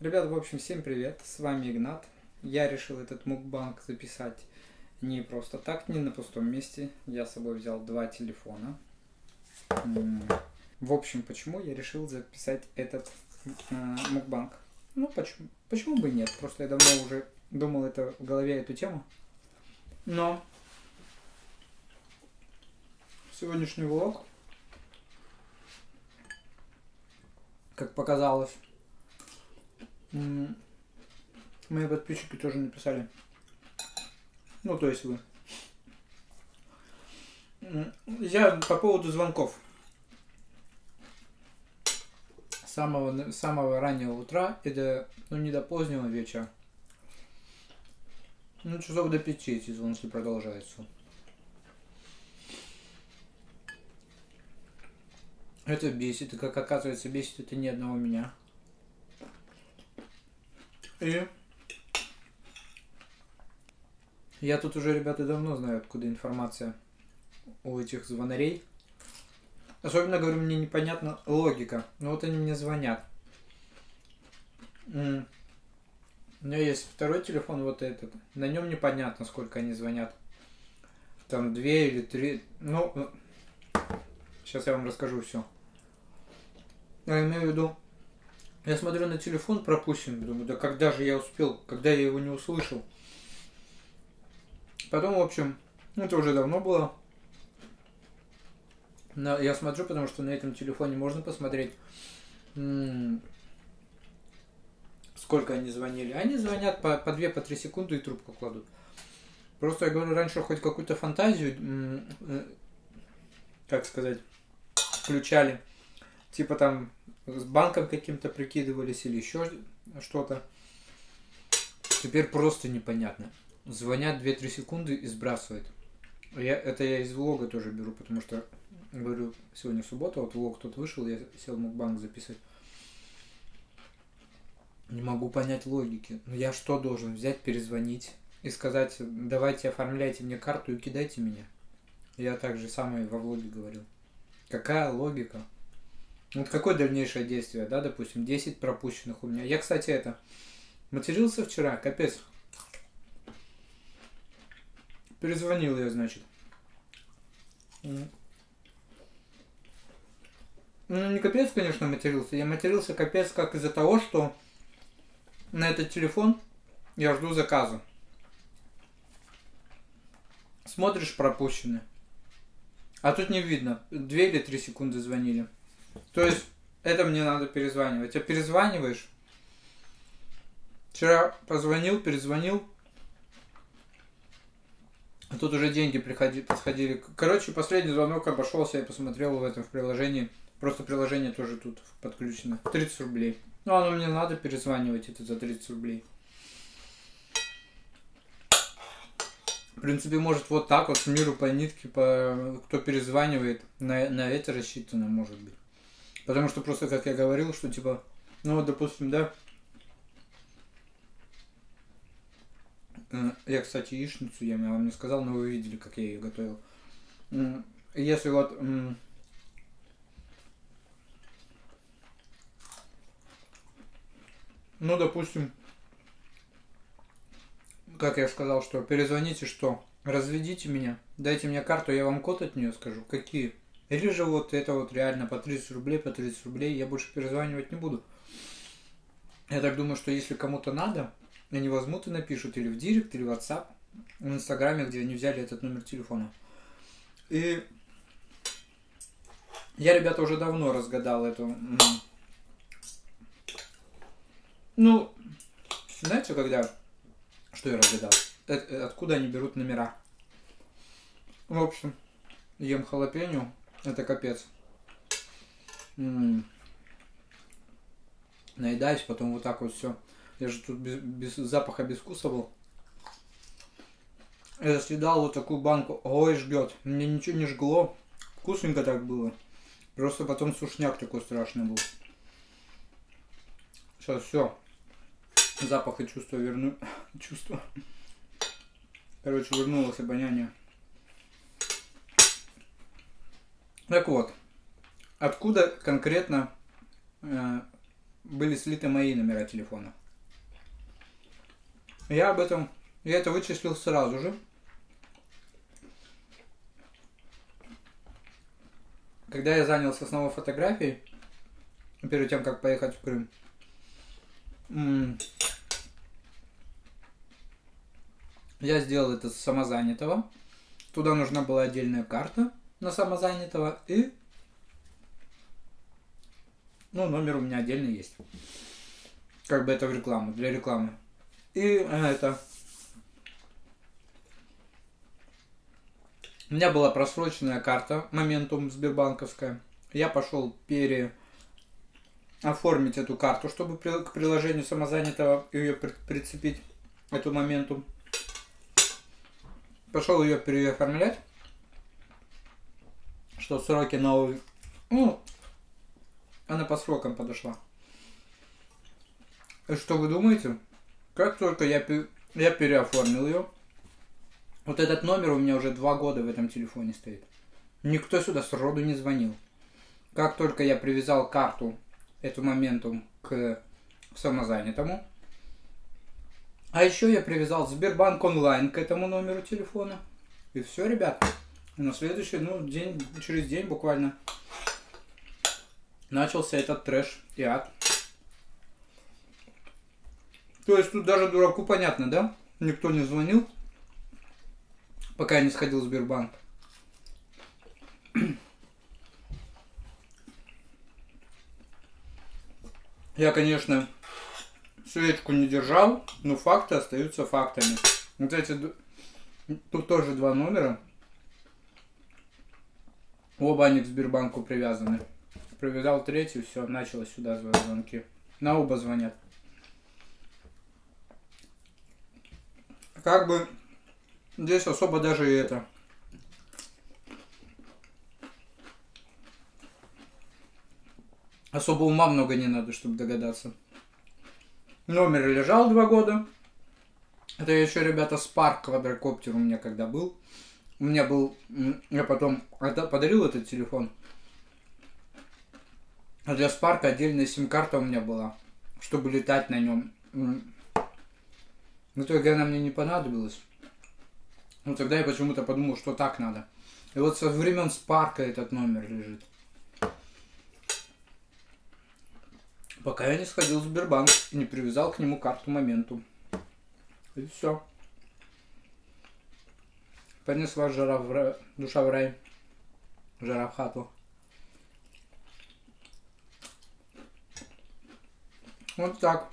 Ребят, в общем, всем привет, с вами Игнат. Я решил этот мукбанк записать не просто так, не на пустом месте. Я с собой взял два телефона. В общем, почему я решил записать этот э, мукбанк? Ну, почему, почему бы нет? Просто я давно уже думал это в голове, эту тему. Но сегодняшний влог, как показалось, мои подписчики тоже написали. Ну, то есть вы. Я по поводу звонков. С самого, самого раннего утра и до, ну, не до позднего вечера. Ну, часов до пяти эти звонки продолжаются. Это бесит. И как оказывается, бесит это не одного меня. И я тут уже, ребята, давно знаю, откуда информация у этих звонарей. Особенно, говорю, мне непонятна логика. Но вот они мне звонят. У меня есть второй телефон, вот этот. На нем непонятно, сколько они звонят. Там две или три. Ну, сейчас я вам расскажу все. Я имею в виду, я смотрю на телефон пропущен, думаю, да когда же я успел, когда я его не услышал. Потом, в общем, это уже давно было. Но я смотрю, потому что на этом телефоне можно посмотреть, сколько они звонили. Они звонят по, по 2-3 по секунды и трубку кладут. Просто я говорю, раньше хоть какую-то фантазию, э, как сказать, включали. Типа там с банком каким-то прикидывались или еще что-то. Теперь просто непонятно. Звонят 2-3 секунды и сбрасывает. Я, это я из влога тоже беру, потому что, говорю, сегодня суббота, вот влог тут вышел, я сел в банк записывать. Не могу понять логики. Но я что должен взять, перезвонить и сказать, давайте оформляйте мне карту и кидайте меня? Я также самое во влоге говорил. Какая логика? Вот какое дальнейшее действие, да, допустим, 10 пропущенных у меня. Я, кстати, это, матерился вчера, капец. Перезвонил я, значит. Ну, не капец, конечно, матерился. Я матерился капец как из-за того, что на этот телефон я жду заказа. Смотришь пропущенные. А тут не видно. Две или три секунды звонили. То есть это мне надо перезванивать. А перезваниваешь. Вчера позвонил, перезвонил. А тут уже деньги приходи, подходили. Короче, последний звонок обошелся, я посмотрел в этом в приложении. Просто приложение тоже тут подключено. 30 рублей. Ну, оно мне надо перезванивать это за 30 рублей. В принципе, может вот так вот с миру по нитке, по кто перезванивает, на, на это рассчитано, может быть. Потому что просто, как я говорил, что типа, ну вот, допустим, да, я, кстати, яичницу я вам не сказал, но вы видели, как я ее готовил. Если вот ну, допустим, как я сказал, что перезвоните, что разведите меня, дайте мне карту, я вам код от нее скажу. Какие? Или же вот это вот реально по 30 рублей, по 30 рублей, я больше перезванивать не буду. Я так думаю, что если кому-то надо, они возьмут и напишут или в директ, или в WhatsApp, в Инстаграме, где они взяли этот номер телефона. И я, ребята, уже давно разгадал эту... Ну, знаете, когда... Что я разгадал? Э, откуда они берут номера? В общем, ем халапеньо, это капец. М-м. Наедаюсь, потом вот так вот все. Я же тут без, без запаха, без вкуса был. Я съедал вот такую банку. Ой, жгет. Мне ничего не жгло. Вкусненько так было. Просто потом сушняк такой страшный был. Сейчас все. Запах и чувство верну. чувство. Короче, вернулось обоняние. Так вот, откуда конкретно э, были слиты мои номера телефона. Я об этом, я это вычислил сразу же. Когда я занялся снова фотографией, перед тем, как поехать в Крым, я сделал это самозанятого. Туда нужна была отдельная карта на самозанятого и ну, номер у меня отдельно есть. Как бы это в рекламу, для рекламы. И это... У меня была просроченная карта, моментум Сбербанковская. Я пошел пере оформить эту карту, чтобы к приложению самозанятого ее прицепить, эту моментум. Пошел ее переоформлять, что сроки новые. Ну, она по срокам подошла. И что вы думаете? Как только я, я переоформил ее, вот этот номер у меня уже два года в этом телефоне стоит. Никто сюда сроду не звонил. Как только я привязал карту, эту моменту, к самозанятому, а еще я привязал Сбербанк онлайн к этому номеру телефона. И все, на следующий, ну, день, через день буквально начался этот трэш и ад. То есть тут даже дураку понятно, да? Никто не звонил, пока я не сходил в Сбербанк. Я, конечно, свечку не держал, но факты остаются фактами. Вот эти... Тут тоже два номера. Оба они к Сбербанку привязаны провязал третью, все, началось сюда звонки. На оба звонят. Как бы здесь особо даже и это. Особо ума много не надо, чтобы догадаться. Номер лежал два года. Это еще, ребята, Spark квадрокоптер у меня когда был. У меня был... Я потом подарил этот телефон. А для Спарка отдельная сим-карта у меня была, чтобы летать на нем. В итоге она мне не понадобилась. Ну тогда я почему-то подумал, что так надо. И вот со времен Спарка этот номер лежит. Пока я не сходил в Сбербанк и не привязал к нему карту моменту. И все. Понесла жара в рай, душа в рай. Жара в хату. Вот так.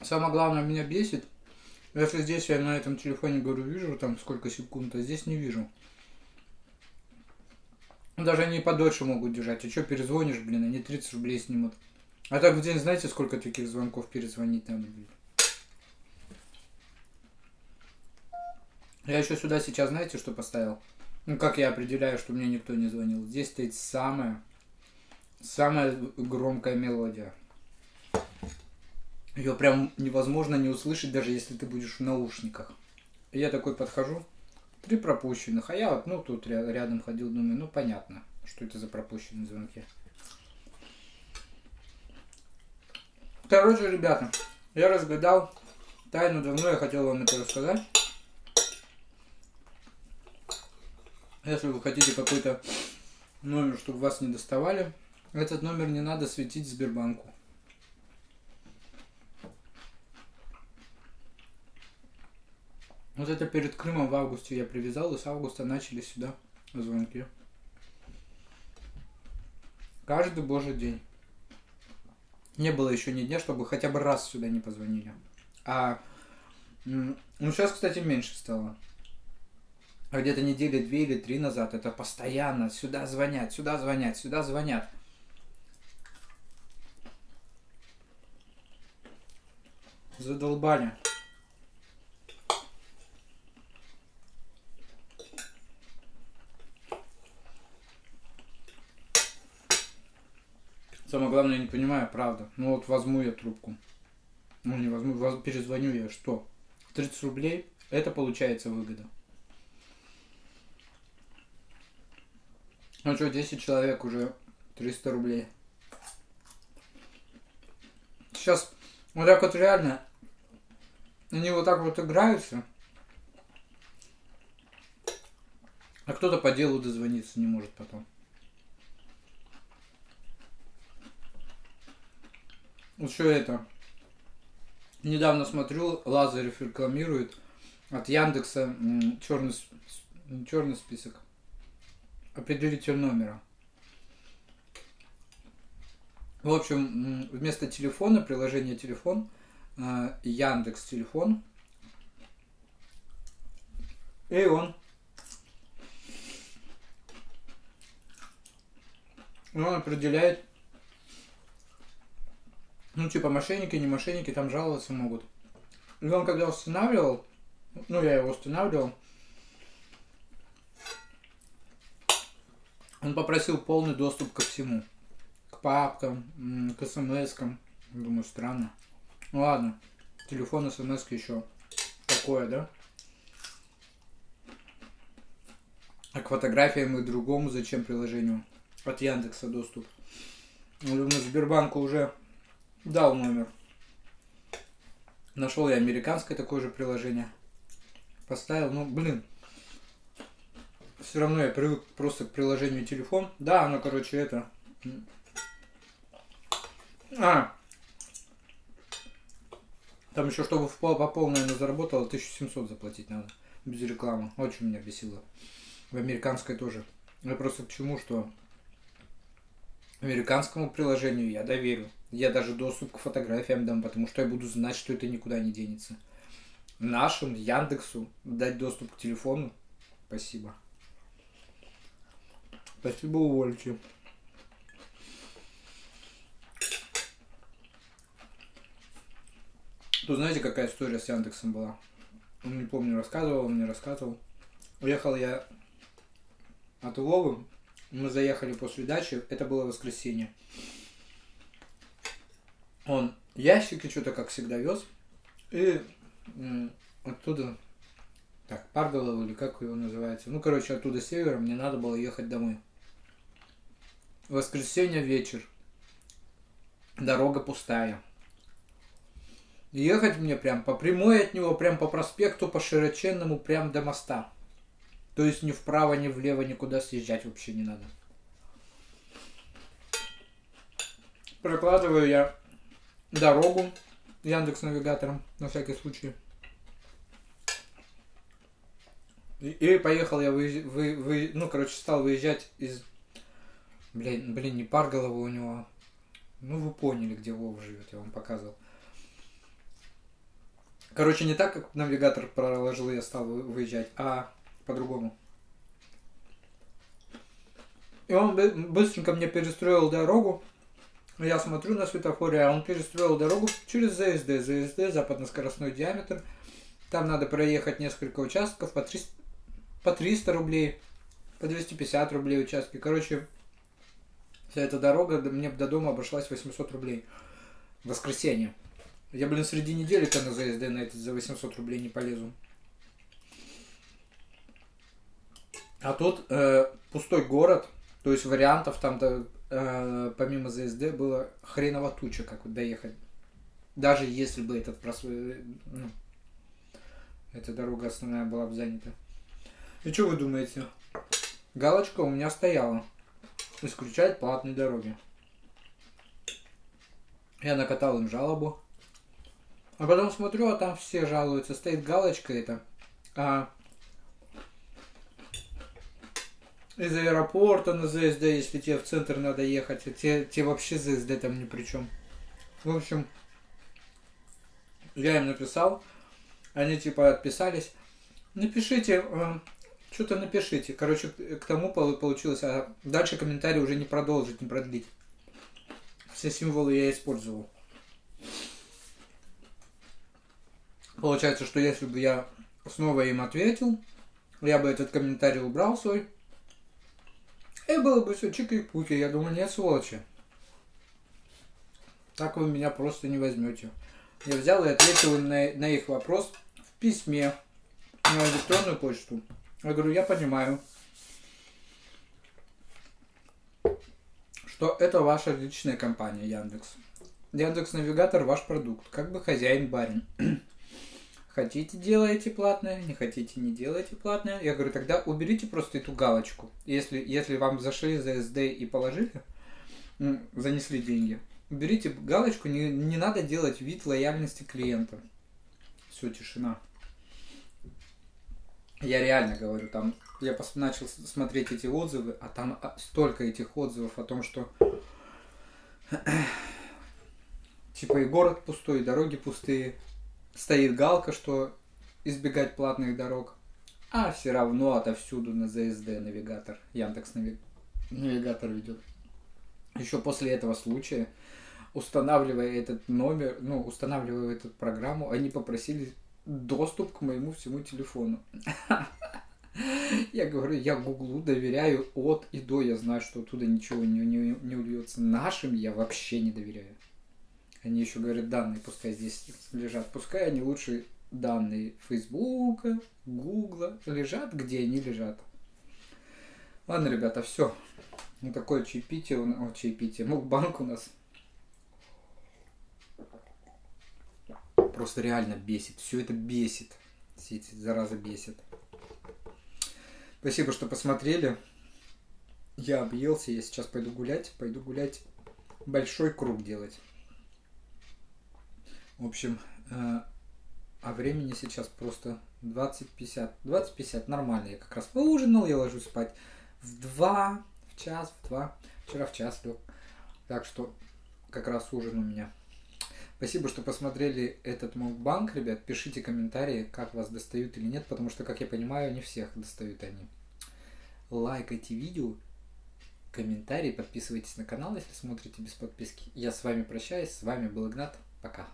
Самое главное меня бесит, если здесь я на этом телефоне говорю, вижу там сколько секунд, а здесь не вижу. Даже они подольше могут держать. А что перезвонишь, блин, они 30 рублей снимут. А так в день знаете, сколько таких звонков перезвонить надо, блин? Я еще сюда сейчас, знаете, что поставил? Ну, как я определяю, что мне никто не звонил? Здесь стоит самое самая громкая мелодия. Ее прям невозможно не услышать, даже если ты будешь в наушниках. я такой подхожу, три пропущенных, а я вот, ну, тут рядом ходил, думаю, ну, понятно, что это за пропущенные звонки. Короче, ребята, я разгадал тайну давно, я хотел вам это рассказать. Если вы хотите какой-то номер, чтобы вас не доставали, этот номер не надо светить Сбербанку. Вот это перед Крымом в августе я привязал, и с августа начали сюда звонки. Каждый божий день. Не было еще ни дня, чтобы хотя бы раз сюда не позвонили. А, ну сейчас, кстати, меньше стало. А где-то недели две или три назад это постоянно сюда звонят, сюда звонят, сюда звонят. Задолбали. Самое главное, я не понимаю, правда. Ну вот возьму я трубку. Ну не возьму, воз... перезвоню я, что? 30 рублей, это получается выгода. Ну что, 10 человек уже 300 рублей. Сейчас вот так вот реально, они вот так вот играются. А кто-то по делу дозвониться не может потом. Вот что это? Недавно смотрю, Лазарев рекламирует от Яндекса черный, черный список. Определитель номера. В общем, вместо телефона, приложение телефон, э, Яндекс телефон. И он. он определяет, ну, типа, мошенники, не мошенники, там жаловаться могут. И он когда устанавливал, ну, я его устанавливал, он попросил полный доступ ко всему папкам, к смс-кам. Думаю, странно. Ну ладно, телефон, смс еще такое, да? А к фотографиям и другому зачем приложению? От Яндекса доступ. Ну, Сбербанку уже дал номер. Нашел я американское такое же приложение. Поставил, ну, блин. Все равно я привык просто к приложению телефон. Да, оно, короче, это а. Там еще, чтобы в по полной наверное, заработало, 1700 заплатить надо. Без рекламы. Очень меня бесило. В американской тоже. Я просто к чему, что американскому приложению я доверю. Я даже доступ к фотографиям дам, потому что я буду знать, что это никуда не денется. Нашим, Яндексу, дать доступ к телефону. Спасибо. Спасибо, увольте. Тут знаете, какая история с Яндексом была? Он не помню, рассказывал, он мне рассказывал. Уехал я от Вовы. Мы заехали после дачи. Это было воскресенье. Он ящики что-то, как всегда, вез. И оттуда, так, Парголов или как его называется. Ну, короче, оттуда с севера мне надо было ехать домой. Воскресенье вечер. Дорога пустая. Ехать мне прям по прямой от него, прям по проспекту, по широченному, прям до моста. То есть ни вправо, ни влево, никуда съезжать вообще не надо. Прокладываю я дорогу Яндекс навигатором, на всякий случай. И, и поехал я, вы, вы, вы, ну, короче, стал выезжать из... Блин, блин, не Парголова у него. Ну, вы поняли, где Вова живет, я вам показывал. Короче, не так, как навигатор проложил, я стал выезжать, а по-другому. И он быстренько мне перестроил дорогу. Я смотрю на светофоре, а он перестроил дорогу через ЗСД. ЗСД, западноскоростной диаметр. Там надо проехать несколько участков по 300, по 300 рублей, по 250 рублей участки. Короче, вся эта дорога мне до дома обошлась 800 рублей. Воскресенье. Я, блин, среди недели-то на ЗСД на этот за 800 рублей не полезу. А тут э, пустой город, то есть вариантов там э, помимо ЗСД было хреново туча, как вот доехать. Даже если бы этот прос... Э, ну, эта дорога основная была бы занята. И что вы думаете? Галочка у меня стояла. Исключать платные дороги. Я накатал им жалобу. А потом смотрю, а там все жалуются. Стоит галочка это. А, из аэропорта на ЗСД, если тебе в центр надо ехать, а те, те вообще ЗСД там ни при чем. В общем, я им написал, они типа отписались. Напишите, э, что-то напишите. Короче, к тому получилось, а дальше комментарий уже не продолжить, не продлить. Все символы я использовал. Получается, что если бы я снова им ответил, я бы этот комментарий убрал свой, и было бы все чики-пуки. Я думаю, нет, сволочи. Так вы меня просто не возьмете. Я взял и ответил на, на их вопрос в письме на электронную почту. Я говорю, я понимаю, что это ваша личная компания Яндекс. Яндекс Навигатор ваш продукт, как бы хозяин барин. Хотите, делаете платное, не хотите, не делайте платное. Я говорю, тогда уберите просто эту галочку. Если, если вам зашли за SD и положили, занесли деньги, уберите галочку, не, не надо делать вид лояльности клиента. Все, тишина. Я реально говорю, там, я пос- начал смотреть эти отзывы, а там а, столько этих отзывов о том, что типа и город пустой, и дороги пустые, стоит галка, что избегать платных дорог, а все равно отовсюду на ZSD навигатор, Яндекс нави... навигатор ведет. Еще после этого случая, устанавливая этот номер, ну, устанавливая эту программу, они попросили доступ к моему всему телефону. Я говорю, я Гуглу доверяю от и до. Я знаю, что оттуда ничего не, не, не ульется. Нашим я вообще не доверяю. Они еще говорят, данные пускай здесь лежат. Пускай они лучше данные Фейсбука, Гугла лежат, где они лежат. Ладно, ребята, все. Ну, такое чаепитие, у нас- о, чаепитие, мукбанк у нас. Просто реально бесит. Все это бесит. Все эти заразы бесит. Спасибо, что посмотрели. Я объелся, я сейчас пойду гулять. Пойду гулять, большой круг делать. В общем, э, а времени сейчас просто 20.50. 20.50 нормально. Я как раз поужинал, я ложусь спать в 2, в час, в 2. Вчера в час лег. Так что как раз ужин у меня. Спасибо, что посмотрели этот мукбанк, ребят. Пишите комментарии, как вас достают или нет, потому что, как я понимаю, не всех достают они. Лайкайте видео, комментарии, подписывайтесь на канал, если смотрите без подписки. Я с вами прощаюсь, с вами был Игнат. Пока.